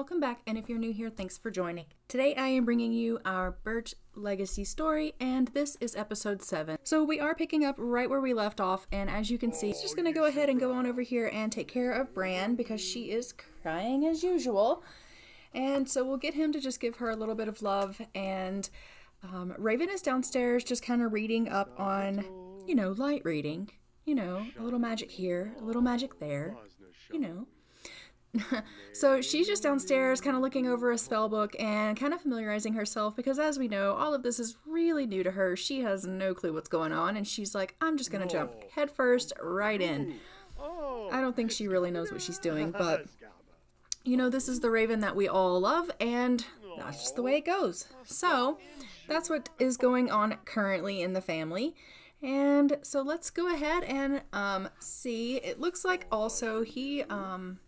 welcome back, and if you're new here, thanks for joining. Today I am bringing you our Birch Legacy story, and this is episode 7. So we are picking up right where we left off, and as you can see, it's just gonna go ahead and go on over here and take care of Bran because she is crying as usual. And so we'll get him to just give her a little bit of love, and um, Raven is downstairs just kind of reading up on, you know, light reading. You know, a little magic here, a little magic there, you know. so she's just downstairs, kind of looking over a spell book and kind of familiarizing herself because, as we know, all of this is really new to her. She has no clue what's going on, and she's like, I'm just gonna jump headfirst right in. I don't think she really knows what she's doing, but you know, this is the Raven that we all love, and that's just the way it goes. So that's what is going on currently in the family. And so let's go ahead and um, see. It looks like also he. Um,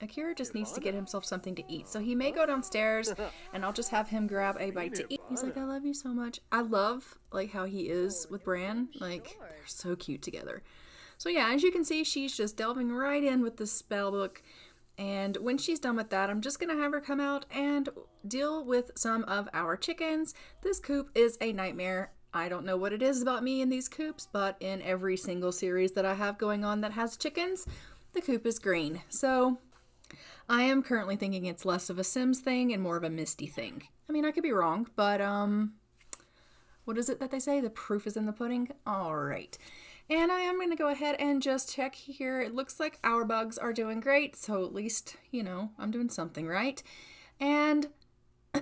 Akira just needs to get himself something to eat. So he may go downstairs and I'll just have him grab a bite to eat. He's like, I love you so much. I love like how he is with Bran. Like they're so cute together. So yeah, as you can see, she's just delving right in with the spell book. And when she's done with that, I'm just going to have her come out and deal with some of our chickens. This coop is a nightmare. I don't know what it is about me in these coops, but in every single series that I have going on that has chickens, the coop is green. So I am currently thinking it's less of a Sims thing and more of a Misty thing. I mean, I could be wrong, but um, what is it that they say? The proof is in the pudding? All right. And I am going to go ahead and just check here. It looks like our bugs are doing great, so at least, you know, I'm doing something right. And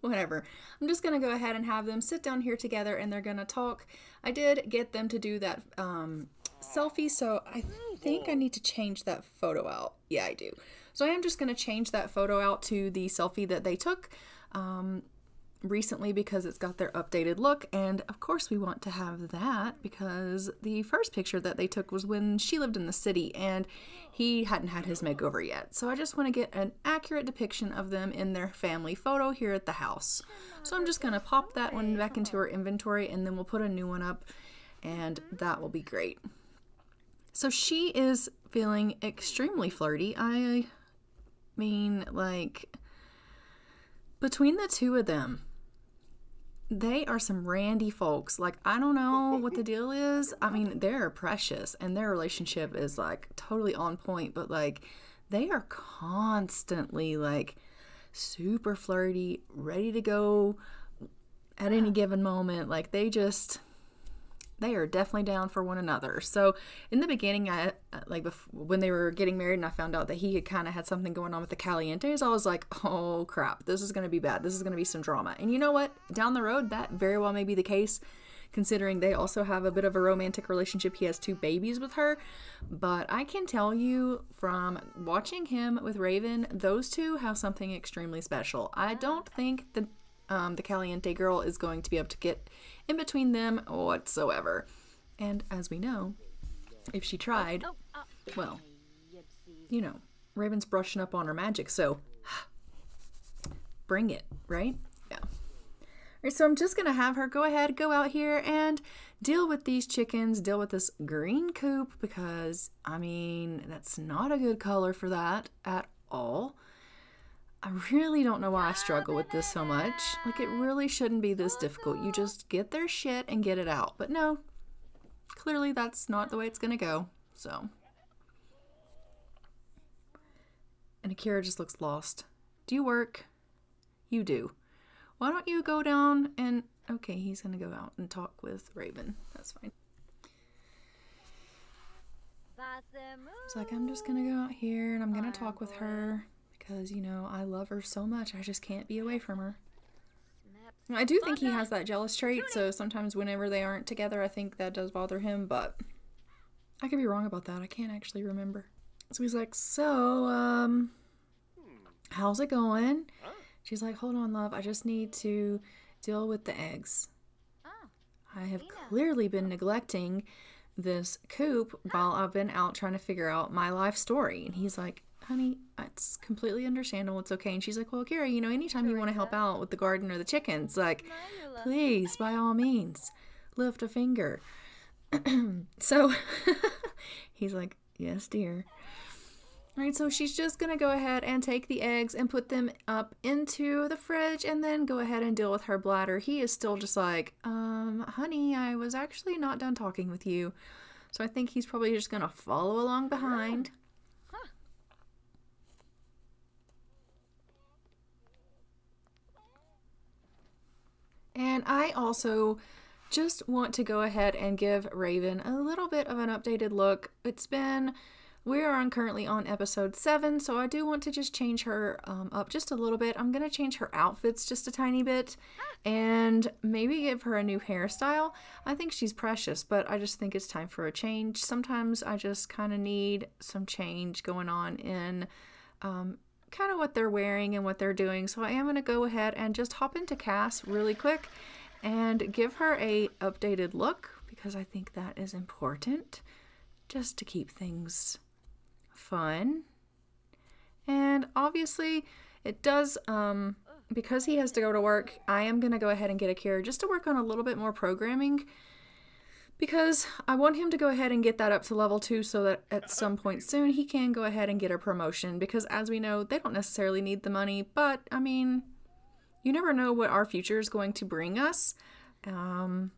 whatever. I'm just going to go ahead and have them sit down here together and they're going to talk. I did get them to do that um, selfie, so I think I need to change that photo out. Yeah, I do. So I am just going to change that photo out to the selfie that they took um, recently because it's got their updated look. And of course, we want to have that because the first picture that they took was when she lived in the city and he hadn't had his makeover yet. So I just want to get an accurate depiction of them in their family photo here at the house. So I'm just going to pop that one back into our inventory and then we'll put a new one up and that will be great. So she is feeling extremely flirty. I mean, like, between the two of them, they are some randy folks. Like, I don't know what the deal is. I mean, they're precious and their relationship is like totally on point, but like, they are constantly like super flirty, ready to go at any given moment. Like, they just they are definitely down for one another. So in the beginning, I like when they were getting married, and I found out that he had kind of had something going on with the Calientes. I was like, oh crap, this is going to be bad. This is going to be some drama. And you know what? Down the road, that very well may be the case. Considering they also have a bit of a romantic relationship, he has two babies with her. But I can tell you from watching him with Raven, those two have something extremely special. I don't think that um, the Caliente girl is going to be able to get in between them whatsoever. And as we know, if she tried, well, you know, Raven's brushing up on her magic, so bring it, right? Yeah. Alright, so I'm just gonna have her go ahead, go out here and deal with these chickens, deal with this green coop because I mean that's not a good color for that at all. I really don't know why I struggle with this so much. Like, it really shouldn't be this difficult. You just get their shit and get it out. But no, clearly that's not the way it's gonna go. So. And Akira just looks lost. Do you work? You do. Why don't you go down and. Okay, he's gonna go out and talk with Raven. That's fine. It's like, I'm just gonna go out here and I'm gonna talk with her because, you know, I love her so much. I just can't be away from her. I do think he has that jealous trait, so sometimes whenever they aren't together, I think that does bother him, but I could be wrong about that. I can't actually remember. So he's like, So, um, how's it going? She's like, Hold on, love. I just need to deal with the eggs. I have clearly been neglecting this coop while I've been out trying to figure out my life story. And he's like, honey, it's completely understandable. It's okay. And she's like, well, Kira, you know, anytime you want to help out with the garden or the chickens, like, please, by all means, lift a finger. so he's like, yes, dear. Right, so she's just gonna go ahead and take the eggs and put them up into the fridge and then go ahead and deal with her bladder. He is still just like, um, honey, I was actually not done talking with you. So I think he's probably just gonna follow along behind. And I also just want to go ahead and give Raven a little bit of an updated look. It's been we are on currently on episode 7, so I do want to just change her um, up just a little bit. I'm going to change her outfits just a tiny bit and maybe give her a new hairstyle. I think she's precious, but I just think it's time for a change. Sometimes I just kind of need some change going on in um, kind of what they're wearing and what they're doing. So I am going to go ahead and just hop into CAS really quick and give her a updated look because I think that is important just to keep things fun. And obviously, it does, um, because he has to go to work, I am going to go ahead and get Akira just to work on a little bit more programming because I want him to go ahead and get that up to level 2 so that at some point soon he can go ahead and get a promotion because as we know, they don't necessarily need the money, but I mean, you never know what our future is going to bring us. Um,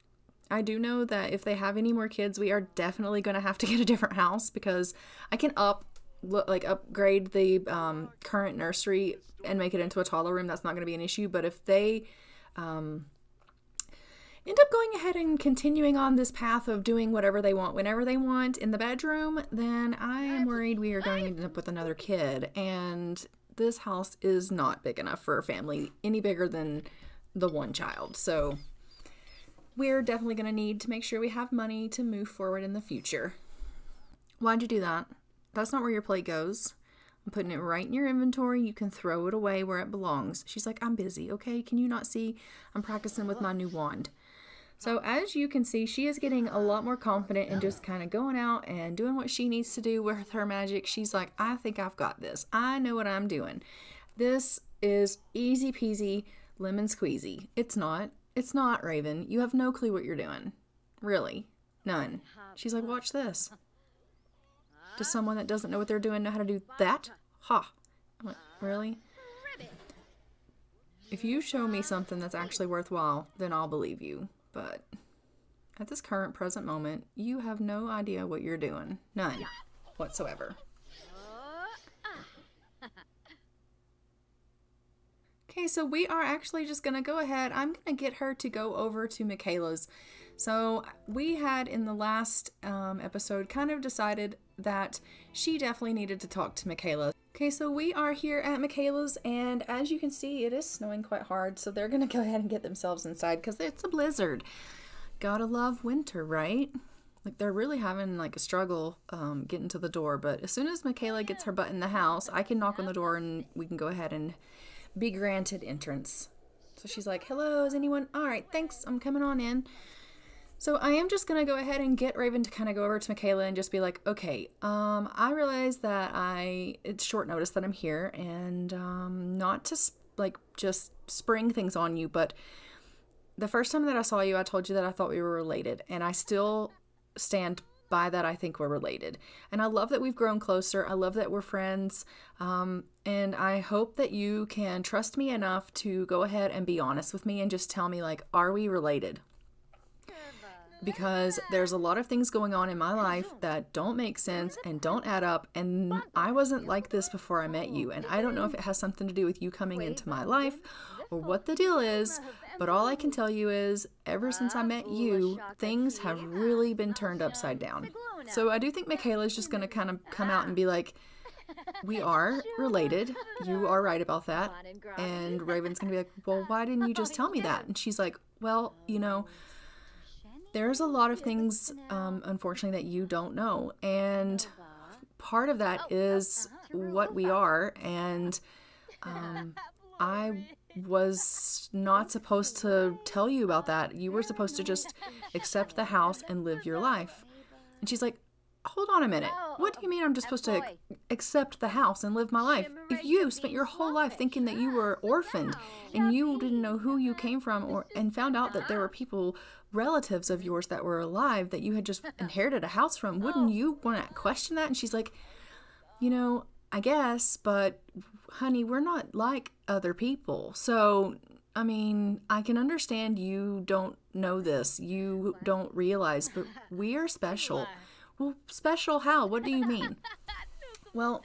I do know that if they have any more kids, we are definitely going to have to get a different house because I can up like upgrade the um, current nursery and make it into a taller room. That's not going to be an issue. But if they um, end up going ahead and continuing on this path of doing whatever they want whenever they want in the bedroom, then I am worried we are going to end up with another kid. And this house is not big enough for a family any bigger than the one child. So we're definitely going to need to make sure we have money to move forward in the future. Why'd you do that? That's not where your plate goes. I'm putting it right in your inventory. You can throw it away where it belongs. She's like, I'm busy, okay? Can you not see? I'm practicing with my new wand. So as you can see, she is getting a lot more confident and just kind of going out and doing what she needs to do with her magic. She's like, I think I've got this. I know what I'm doing. This is easy peasy lemon squeezy. It's not. It's not, Raven. You have no clue what you're doing. Really. None. She's like, watch this. Does someone that doesn't know what they're doing know how to do that? Ha. Really? If you show me something that's actually worthwhile, then I'll believe you. But at this current present moment, you have no idea what you're doing. None whatsoever. Okay, so we are actually just going to go ahead. I'm going to get her to go over to Micayla's. So we had in the last um, episode kind of decided that she definitely needed to talk to Micayla. Okay, so we are here at Micayla's, and as you can see, it is snowing quite hard, so they're gonna go ahead and get themselves inside because it's a blizzard. Gotta love winter, right? Like they're really having like a struggle um, getting to the door, but as soon as Micayla gets her butt in the house, I can knock on the door and we can go ahead and be granted entrance. So she's like, "Hello, is anyone? All right, thanks. I'm coming on in." So I am just gonna go ahead and get Raven to kind of go over to Micayla and just be like, okay, um, I realize that I it's short notice that I'm here, and um, not to like just spring things on you, but the first time that I saw you, I told you that I thought we were related, and I still stand by that. I think we're related, and I love that we've grown closer. I love that we're friends, um, and I hope that you can trust me enough to go ahead and be honest with me and just tell me like, are we related? Because there's a lot of things going on in my life that don't make sense and don't add up. And I wasn't like this before I met you. And I don't know if it has something to do with you coming into my life or what the deal is. But all I can tell you is, ever since I met you, things have really been turned upside down. So I do think Micayla is just going to kind of come out and be like, we are related. You are right about that. And Raven's going to be like, well, why didn't you just tell me that? And she's like, well, you know, there's a lot of things, um, unfortunately, that you don't know. And part of that is what we are. And um, I was not supposed to tell you about that. You were supposed to just accept the house and live your life. And she's like, hold on a minute. What do you mean I'm just supposed to accept the house and live my life? If you spent your whole life thinking that you were orphaned and you didn't know who you came from or and found out that there were people relatives of yours that were alive that you had just inherited a house from, wouldn't you want to question that? And she's like, you know, I guess, but honey, we're not like other people. So, I mean, I can understand you don't know this. You don't realize, but we are special. Well, special how? What do you mean? Well,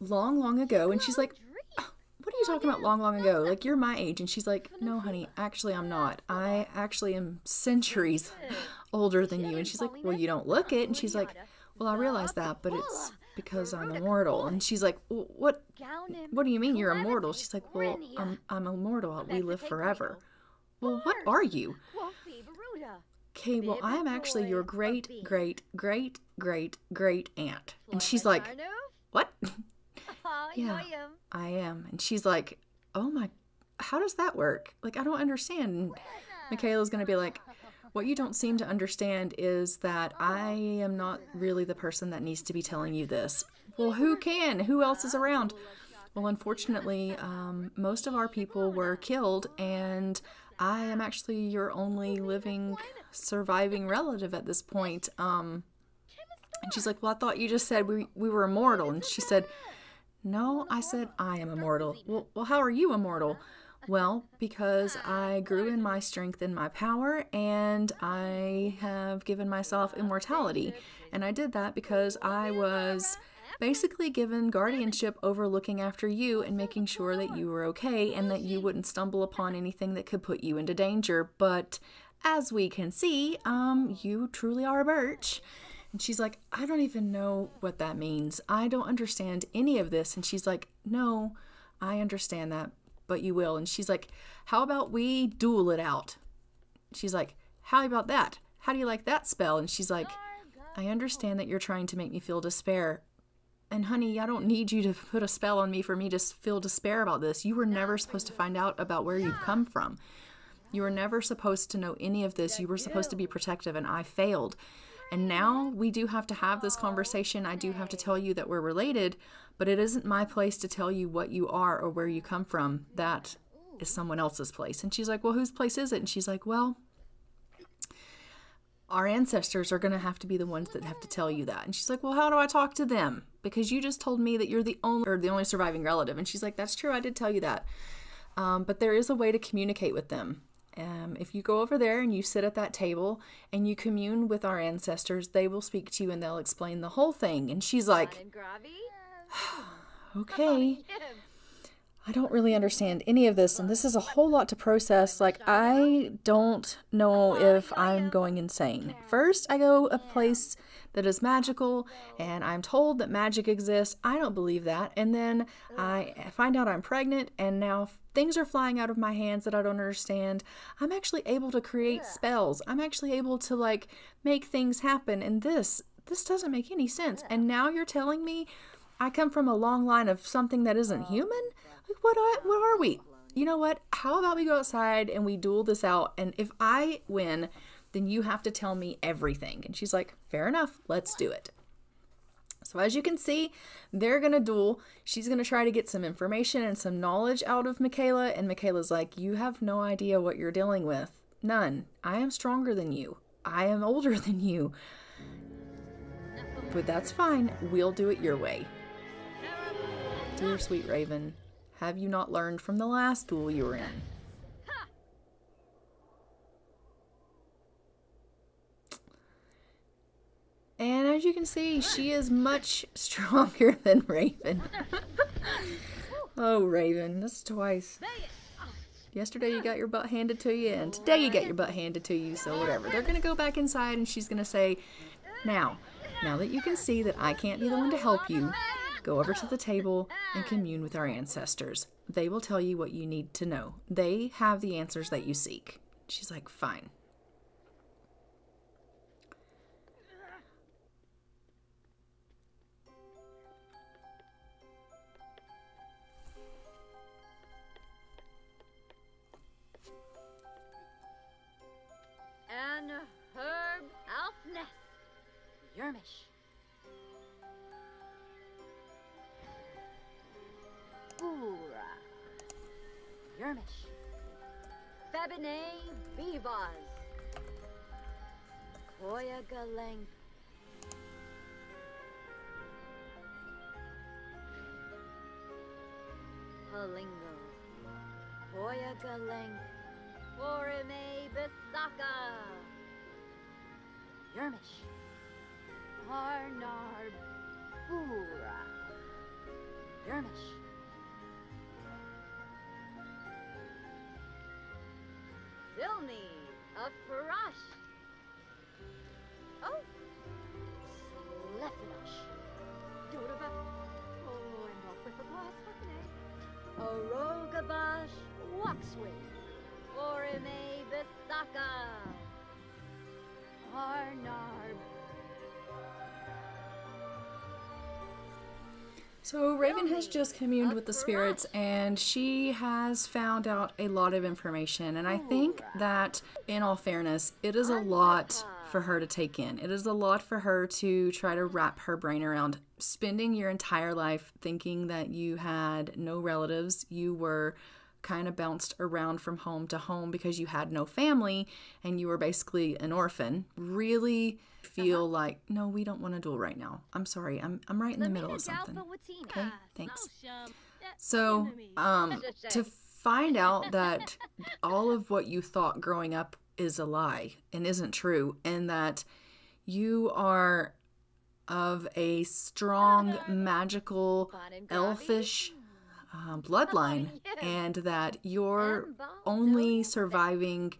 long, long ago, and she's like, oh, what are you talking about long, long ago? Like, you're my age. And she's like, no, honey, actually, I'm not. I actually am centuries older than you. And she's like, well, you don't look it. And she's like, well, I realize that, but it's because I'm immortal. And she's like, well, what? What do you mean you're immortal? She's like, well, I'm, I'm immortal. We live forever. Well, what are you? Okay, well, I am actually your great, great, great, great, great aunt. And she's like, what? yeah, I am. And she's like, oh my, how does that work? Like, I don't understand. And Micayla's going to be like, what you don't seem to understand is that I am not really the person that needs to be telling you this. Well, who can? Who else is around? Well, unfortunately, um, most of our people were killed, and I am actually your only living, surviving relative at this point. Um, and she's like, Well, I thought you just said we, we were immortal. And she said, No, I said I am immortal. Well, well, how are you immortal? Well, because I grew in my strength and my power, and I have given myself immortality. And I did that because I was basically given guardianship over looking after you and making sure that you were okay and that you wouldn't stumble upon anything that could put you into danger. But as we can see, um, you truly are a birch. And she's like, I don't even know what that means. I don't understand any of this. And she's like, No, I understand that, but you will. And she's like, How about we duel it out? She's like, How about that? How do you like that spell? And she's like, I understand that you're trying to make me feel despair. And honey, I don't need you to put a spell on me for me to feel despair about this. You were never supposed to find out about where you've come from. You were never supposed to know any of this. You were supposed to be protective, and I failed. And now we do have to have this conversation. I do have to tell you that we're related, but it isn't my place to tell you what you are or where you come from. That is someone else's place. And she's like, Well, whose place is it? And she's like, Well, our ancestors are going to have to be the ones that have to tell you that. And she's like, Well, how do I talk to them? Because you just told me that you're the only or the only surviving relative. And she's like, That's true. I did tell you that. Um, but there is a way to communicate with them. Um, if you go over there and you sit at that table and you commune with our ancestors, they will speak to you and they'll explain the whole thing. And she's like, okay. I don't really understand any of this, and this is a whole lot to process. Like, I don't know if I'm going insane. First, I go a place that is magical, and I'm told that magic exists. I don't believe that. And then I find out I'm pregnant, and now things are flying out of my hands that I don't understand. I'm actually able to create spells. I'm actually able to, like, make things happen. And this, this doesn't make any sense. And now you're telling me I come from a long line of something that isn't human? Like, what, are, what are we? You know what? How about we go outside and we duel this out? And if I win, then you have to tell me everything. And she's like, fair enough, let's do it. So, as you can see, they're going to duel. She's going to try to get some information and some knowledge out of Micayla. And Micayla's like, You have no idea what you're dealing with. None. I am stronger than you. I am older than you. But that's fine. We'll do it your way. Dear sweet Raven, have you not learned from the last duel you were in? And as you can see, she is much stronger than Raven. oh, Raven, that's twice. Yesterday you got your butt handed to you, and today you get your butt handed to you, so whatever. They're gonna go back inside, and she's gonna say, Now, now that you can see that I can't be the one to help you, go over to the table and commune with our ancestors. They will tell you what you need to know. They have the answers that you seek. She's like, Fine. An herb alfness. Yermish. Ura. Yermish. Febine Bivaz. Koya Galang. Galingo. Hoya Galenk. Orime Bisaka. Yermish. Arnar Bura. Yermish. Silni of Farash. Oh. Slefinosh. Dodova. Oh, and off with the glass Orogabash Waxway. Orime Bisaka. Arnarb. So Raven has just communed with the spirits and she has found out a lot of information. And I think that, in all fairness, it is a lot for her to take in. It is a lot for her to try to wrap her brain around. Spending your entire life thinking that you had no relatives, you were kind of bounced around from home to home because you had no family and you were basically an orphan. Really feel like no, we don't want to duel right now. I'm sorry. I'm I'm right in the middle of something. Okay, thanks. So, um, to find out that all of what you thought growing up is a lie and isn't true, and that you are of a strong, magical, elfish um, bloodline, and that your only surviving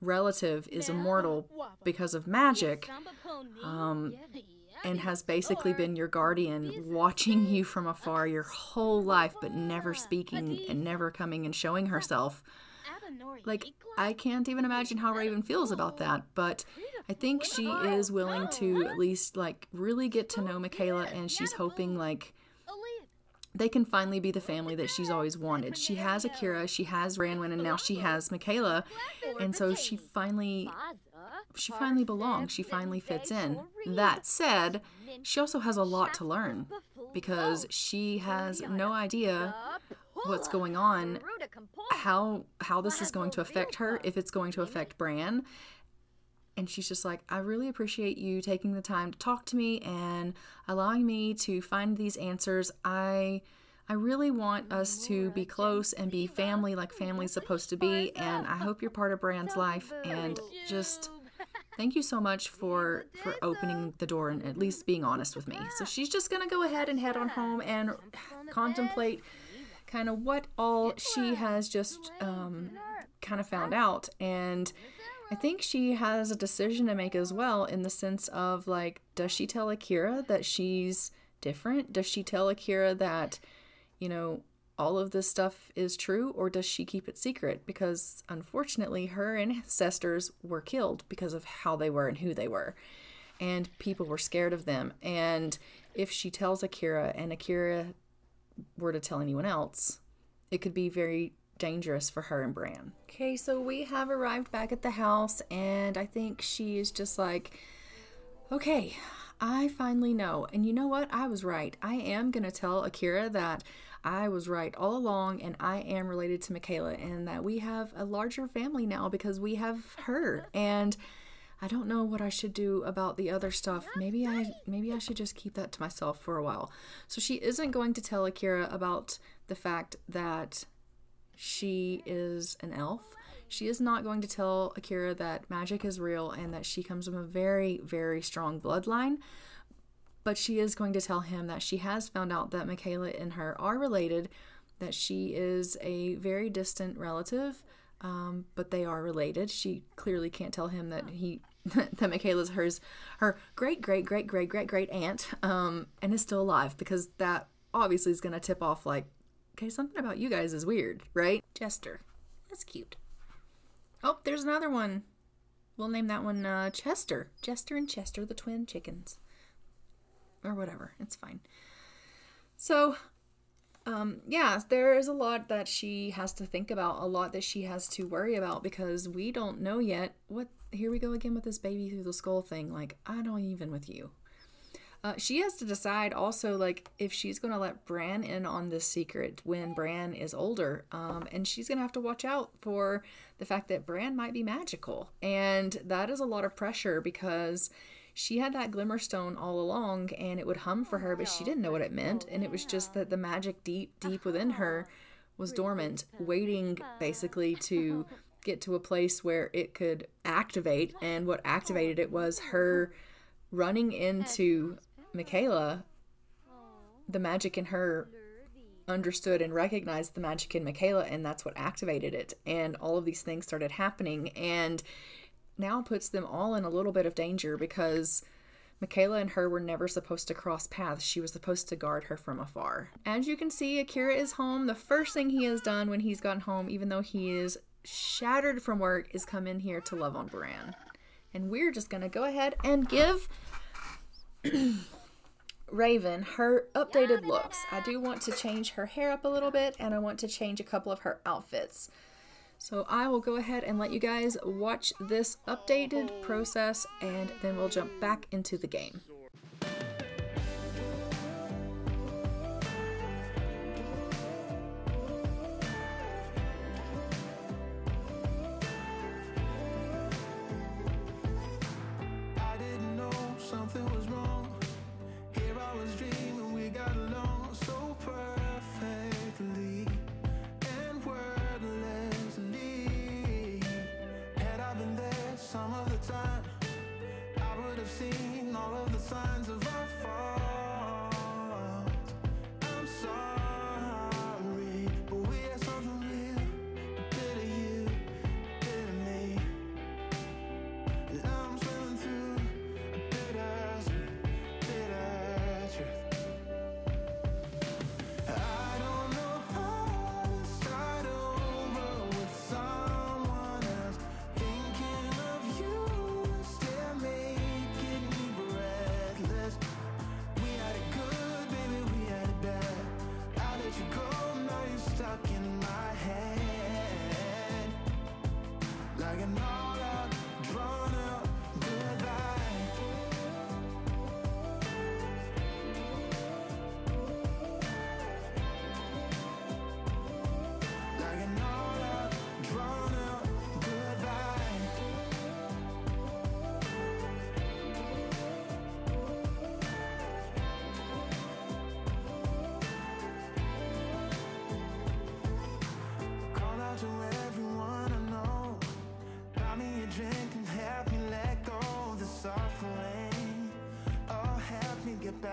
relative is immortal because of magic um, and has basically been your guardian, watching you from afar your whole life, but never speaking and never coming and showing herself. Like, I can't even imagine how Raven feels about that, but I think she is willing to at least, like, really get to know Micayla, and she's hoping, like, they can finally be the family that she's always wanted. She has Akira, she has Ranwin, and now she has Micayla, and so she finally she finally belongs. She finally fits in. That said, she also has a lot to learn because she has no idea what's going on, how how this is going to affect her, if it's going to affect Bran. And she's just like, I really appreciate you taking the time to talk to me and allowing me to find these answers. I I really want us to be close and be family like family's supposed to be, and I hope you're part of Bran's life and just thank you so much for for opening the door and at least being honest with me. So she's just going to go ahead and head on home and contemplate kind of what all she has just um, kind of found out and I think she has a decision to make as well in the sense of like, does she tell Akira that she's different? Does she tell Akira that, you know, all of this stuff is true, or does she keep it secret? Because unfortunately, her ancestors were killed because of how they were and who they were, and people were scared of them. And if she tells Akira and Akira were to tell anyone else, it could be very dangerous for her and Bran. Okay, so we have arrived back at the house, and I think she is just like, okay, I finally know. And you know what? I was right. I am going to tell Akira that I was right all along, and I am related to Micayla, and that we have a larger family now because we have her. And I don't know what I should do about the other stuff. Maybe I maybe I should just keep that to myself for a while. So she isn't going to tell Akira about the fact that she is an elf. She is not going to tell Akira that magic is real and that she comes from a very, very strong bloodline. But she is going to tell him that she has found out that Micayla and her are related, that she is a very distant relative, um, but they are related. She clearly can't tell him that he that Micayla's hers her great great great great great great aunt um, and is still alive because that obviously is going to tip off like okay, something about you guys is weird, right? Jester. That's cute. Oh, there's another one. We'll name that one uh, Chester. Jester and Chester, the twin chickens. Or whatever. It's fine. So, um, yeah, there is a lot that she has to think about, a lot that she has to worry about because we don't know yet what. Here we go again with this baby through the skull thing. Like, I don't even with you. Uh, she has to decide also like if she's going to let Bran in on this secret when Bran is older, um, and she's going to have to watch out for the fact that Bran might be magical, and that is a lot of pressure because she had that glimmerstone all along, and it would hum for her, but she didn't know what it meant, and it was just that the magic deep deep within her was dormant, waiting basically to get to a place where it could activate. And what activated it was her running into Micayla. The magic in her understood and recognized the magic in Micayla, and that's what activated it. And all of these things started happening, and now puts them all in a little bit of danger because Micayla and her were never supposed to cross paths. She was supposed to guard her from afar. As you can see, Akira is home. The first thing he has done when he's gotten home, even though he is shattered from work, is come in here to love on Bran. And we're just to go ahead and give Raven her updated looks. I do want to change her hair up a little bit and I want to change a couple of her outfits. So I will go ahead and let you guys watch this updated process and then we'll jump back into the game.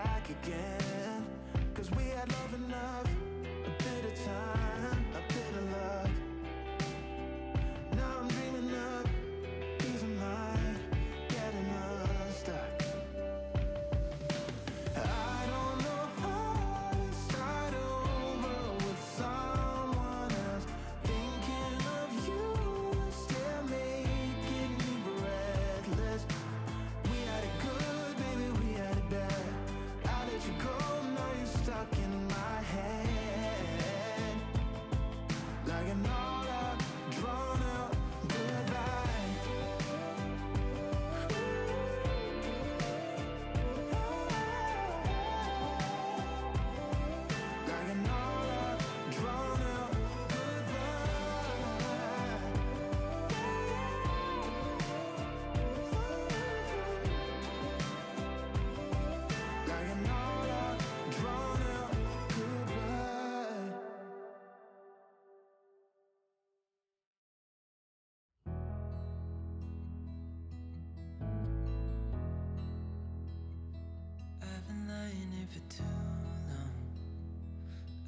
Back again. Cause we had love enough, a bit of time, been lying here for too long.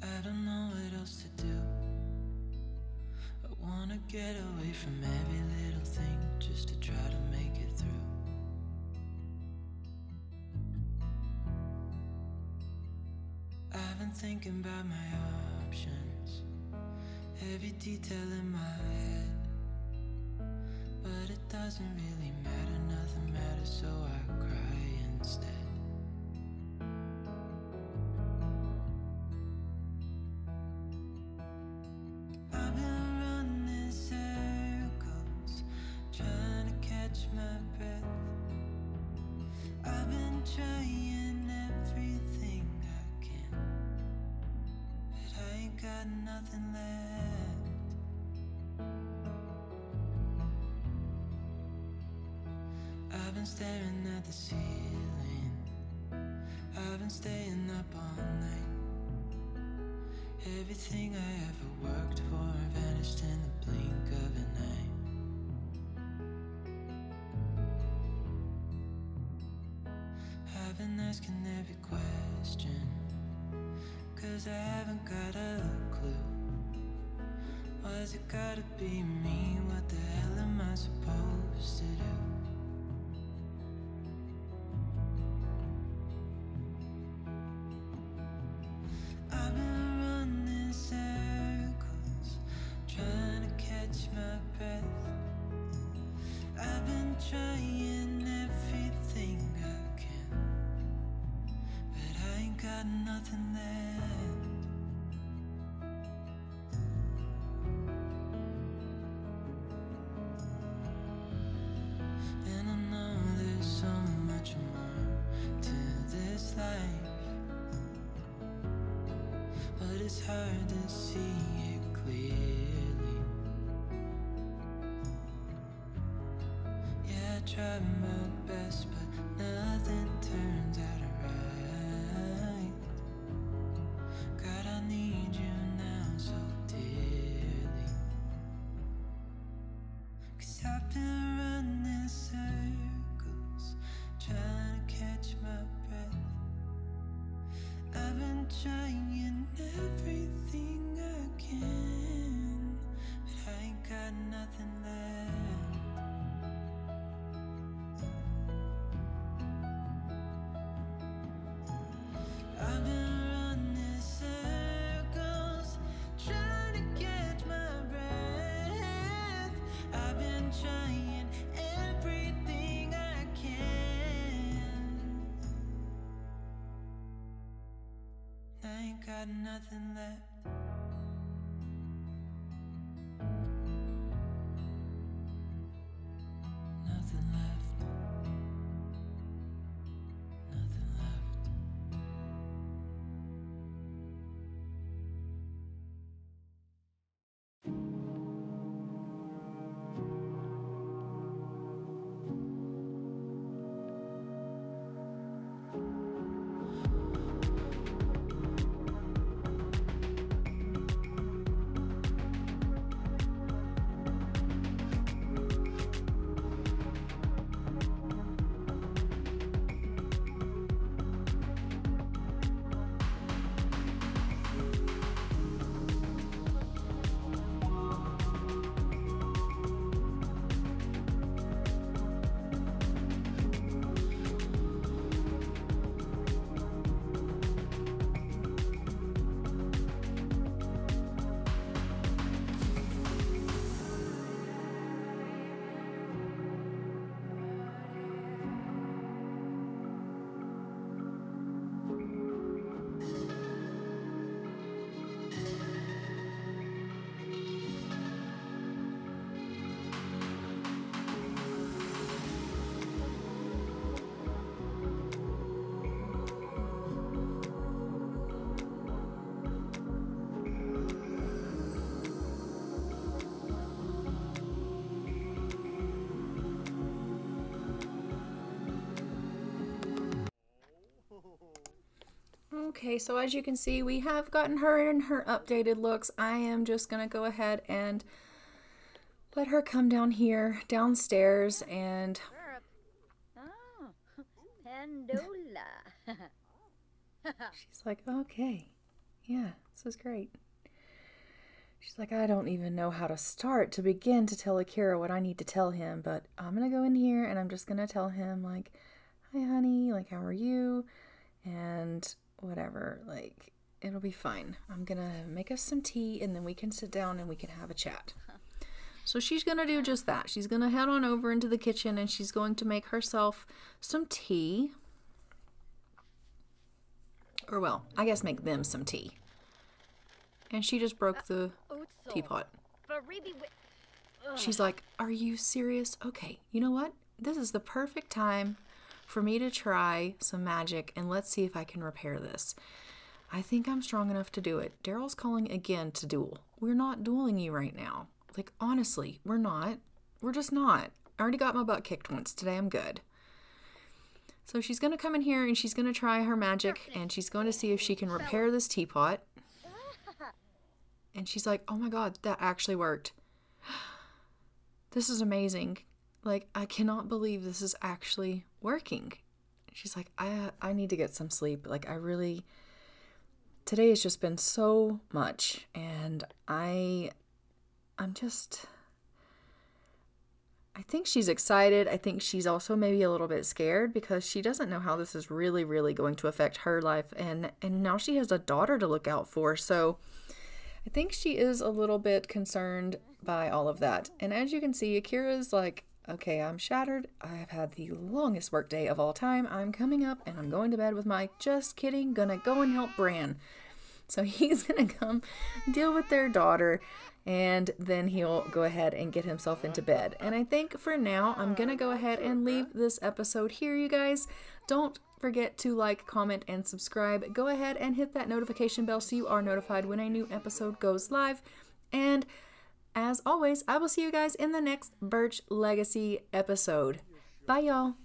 I don't know what else to do. I wanna get away from every little thing just to try to make it through. I've been thinking about my options, every detail in my head. But it doesn't really matter, nothing matters, so I nothing left. I've been staring at the ceiling. I've been staying up all night. Everything I ever worked for vanished in the blink of an eye. Nothing left. Nothing left. Okay, so as you can see, we have gotten her in her updated looks. I am just gonna go ahead and let her come down here, downstairs, and Oh, Pandola. she's like, okay, yeah, this is great. She's like, I don't even know how to start to begin to tell Akira what I need to tell him, but I'm gonna go in here and I'm just gonna tell him, like, hi, honey, like, how are you? And whatever, like, it'll be fine. I'm gonna make us some tea and then we can sit down and we can have a chat. So she's gonna do just that. She's gonna head on over into the kitchen and she's going to make herself some tea. Or, well, I guess make them some tea. And she just broke the oh, teapot. She's like, Are you serious? Okay, you know what? This is the perfect time for me to try some magic and let's see if I can repair this. I think I'm strong enough to do it. Daryl's calling again to duel. We're not dueling you right now. Like, honestly, we're not. We're just not. I already got my butt kicked once. Today I'm good. So she's going to come in here and she's going to try her magic and she's going to see if she can repair this teapot. And she's like, oh my God, that actually worked. This is amazing. Like, I cannot believe this is actually working. She's like, I, I need to get some sleep. Like, I really, today has just been so much. And I, I'm just, I think she's excited. I think she's also maybe a little bit scared because she doesn't know how this is really, really going to affect her life. And, and now she has a daughter to look out for. So, I think she is a little bit concerned by all of that. And as you can see, Akira's like, okay, I'm shattered. I have had the longest workday of all time. I'm coming up and I'm going to bed with Mike. Just kidding. Gonna go and help Bran. So he's gonna come deal with their daughter and then he'll go ahead and get himself into bed. And I think for now, I'm gonna go ahead and leave this episode here, you guys. Don't forget to like, comment, and subscribe. Go ahead and hit that notification bell so you are notified when a new episode goes live. And as always, I will see you guys in the next Birch Legacy episode. Bye, y'all.